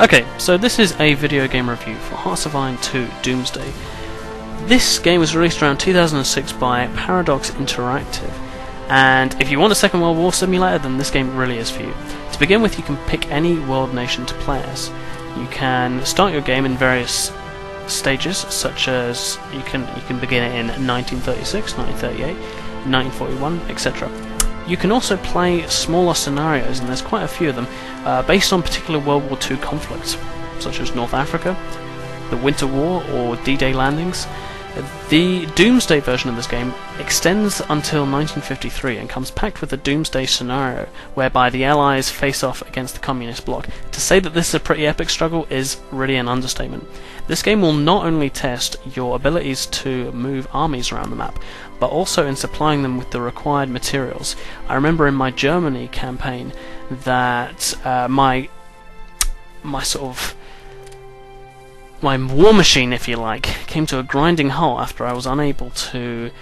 Okay, so this is a video game review for Hearts of Iron 2 Doomsday. This game was released around 2006 by Paradox Interactive, and if you want a Second World War simulator, then this game really is for you. To begin with, you can pick any world nation to play as. You can start your game in various stages, such as you can you can begin it in 1936, 1938, 1941, etc. You can also play smaller scenarios, and there's quite a few of them, uh, based on particular World War II conflicts, such as North Africa, the Winter War, or D-Day landings. The Doomsday version of this game extends until 1953 and comes packed with a Doomsday scenario whereby the Allies face off against the Communist bloc. To say that this is a pretty epic struggle is really an understatement. This game will not only test your abilities to move armies around the map, but also in supplying them with the required materials. I remember in my Germany campaign that uh, my my sort of my war machine, if you like, came to a grinding halt after I was unable to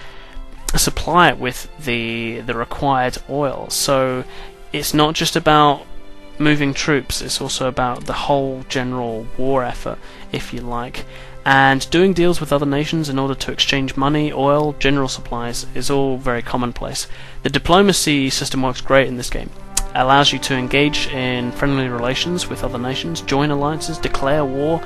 supply it with the the required oil. So it's not just about moving troops; it's also about the whole general war effort, if you like. And doing deals with other nations in order to exchange money, oil, general supplies is all very commonplace. The diplomacy system works great in this game It allows you to engage in friendly relations with other nations, join alliances, declare war,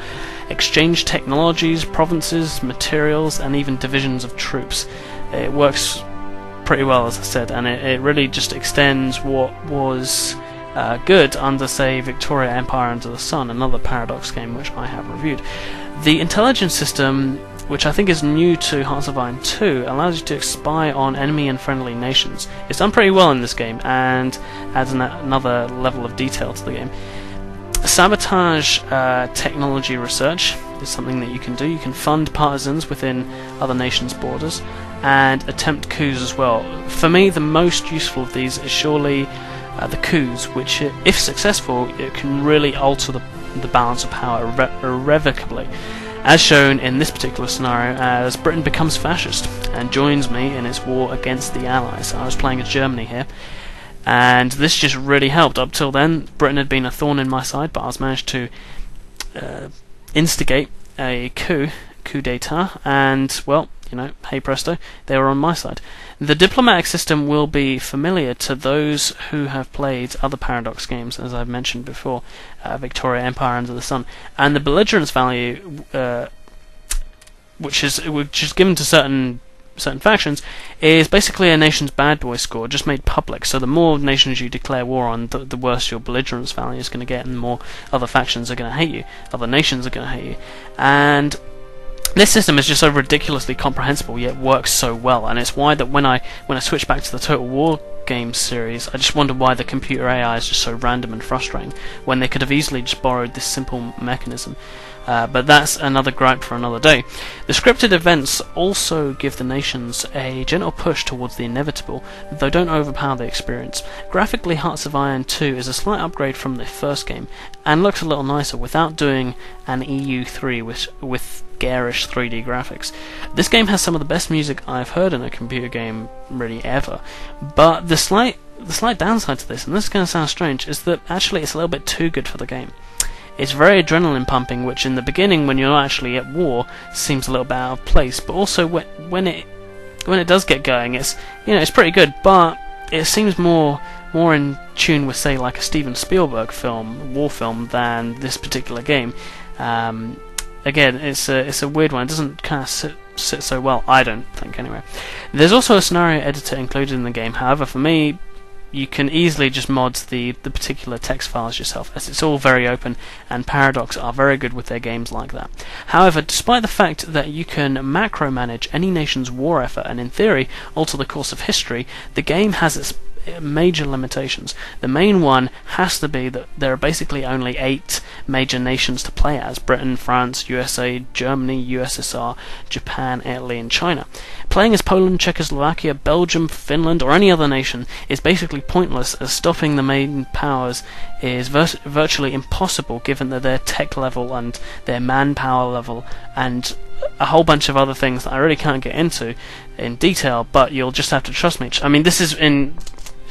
exchange technologies, provinces, materials, and even divisions of troops. It works pretty well, as I said, and it, it really just extends what was uh, good under, say, Victoria Empire Under the Sun, another Paradox game which I have reviewed. The intelligence system which I think is new to Hearts of Iron 2, allows you to spy on enemy and friendly nations. It's done pretty well in this game and adds an- another level of detail to the game. Sabotage uh, technology research is something that you can do. You can fund partisans within other nations' borders and attempt coups as well. For me, the most useful of these is surely uh, the coups, which, if successful, it can really alter the, the balance of power irre- irrevocably as shown in this particular scenario as Britain becomes fascist and joins me in its war against the Allies. I was playing as Germany here, and this just really helped. Up till then, Britain had been a thorn in my side, but I was managed to uh, instigate a coup, coup d'etat, and well, you know, hey presto, they were on my side. The diplomatic system will be familiar to those who have played other Paradox games, as I've mentioned before, uh, Victoria Empire Under the Sun, and the belligerence value, uh, which is which is given to certain certain factions, is basically a nation's bad boy score, just made public. So the more nations you declare war on, the, the worse your belligerence value is going to get, and the more other factions are going to hate you, other nations are going to hate you, and this system is just so ridiculously comprehensible yet works so well, and it's why that when I when I switch back to the Total War games series, I just wonder why the computer AI is just so random and frustrating when they could have easily just borrowed this simple mechanism. Uh, but that's another gripe for another day. The scripted events also give the nations a gentle push towards the inevitable, though don't overpower the experience. Graphically, Hearts of Iron 2 is a slight upgrade from the first game, and looks a little nicer without doing an EU3 with, with garish 3D graphics. This game has some of the best music I've heard in a computer game really ever, but the slight the slight downside to this, and this is going to sound strange, is that actually it's a little bit too good for the game. It's very adrenaline pumping, which in the beginning, when you're actually at war, seems a little bit out of place. But also when when it when it does get going, it's you know it's pretty good, but it seems more more in tune with say like a Steven Spielberg film, war film, than this particular game. Um, again, it's a it's a weird one. It doesn't kind of sit, sit so well. I don't think anyway. There's also a scenario editor included in the game. However, for me, you can easily just mod the, the particular text files yourself, as it's all very open, and Paradox are very good with their games like that. However, despite the fact that you can macro manage any nation's war effort and in theory alter the course of history, the game has its major limitations. The main one has to be that there are basically only eight major nations to play as Britain, France, USA, Germany, USSR, Japan, Italy, and China. Playing as Poland, Czechoslovakia, Belgium, Finland, or any other nation is basically pointless as stopping the main powers is vir- virtually impossible given that their tech level and their manpower level and a whole bunch of other things that I really can't get into in detail, but you'll just have to trust me. I mean, this is in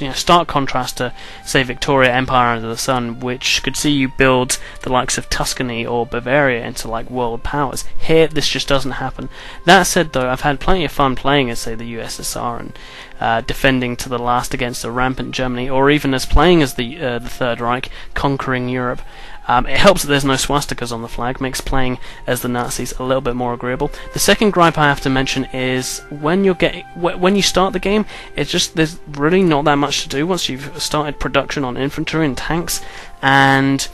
you know stark contrast to say Victoria Empire Under the Sun, which could see you build the likes of Tuscany or Bavaria into like world powers. Here, this just doesn't happen. That said, though, I've had plenty of fun playing as say the USSR and uh, defending to the last against a rampant Germany, or even as playing as the uh, the Third Reich, conquering Europe. Um, it helps that there's no swastikas on the flag, makes playing as the Nazis a little bit more agreeable. The second gripe I have to mention is when you get when you start the game, it's just there's really not that much to do once you've started production on infantry and tanks, and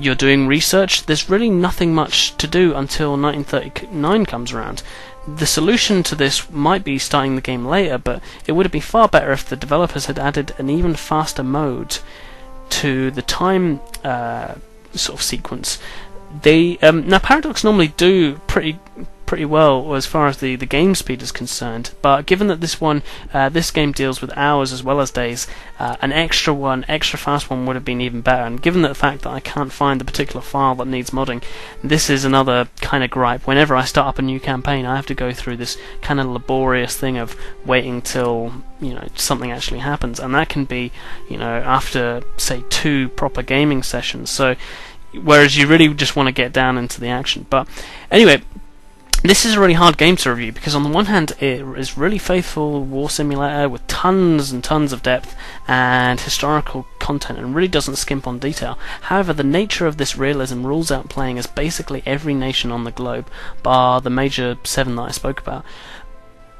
you're doing research. There's really nothing much to do until 1939 comes around. The solution to this might be starting the game later, but it would have been far better if the developers had added an even faster mode to the time uh, sort of sequence. They um, now Paradox normally do pretty pretty well as far as the, the game speed is concerned. But given that this one, uh, this game deals with hours as well as days, uh, an extra one, extra fast one would have been even better. And given the fact that I can't find the particular file that needs modding, this is another kind of gripe. Whenever I start up a new campaign, I have to go through this kind of laborious thing of waiting till you know something actually happens, and that can be you know after say two proper gaming sessions. So whereas you really just want to get down into the action. But anyway, this is a really hard game to review because on the one hand it is really faithful war simulator with tons and tons of depth and historical content and really doesn't skimp on detail. However, the nature of this realism rules out playing as basically every nation on the globe, bar the major seven that I spoke about.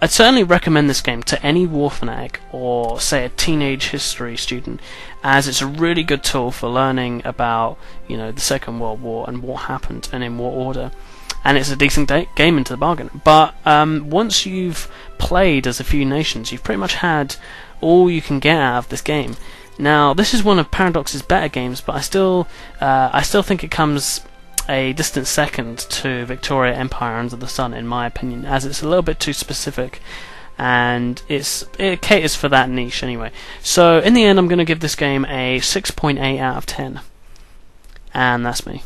I'd certainly recommend this game to any war fanatic or say a teenage history student as it's a really good tool for learning about, you know, the Second World War and what happened and in what order and it's a decent da- game into the bargain. But um, once you've played as a few nations, you've pretty much had all you can get out of this game. Now, this is one of Paradox's better games, but I still, uh, I still think it comes a distant second to Victoria Empire Under the Sun, in my opinion, as it's a little bit too specific, and it's it caters for that niche anyway. So, in the end, I'm going to give this game a 6.8 out of 10, and that's me.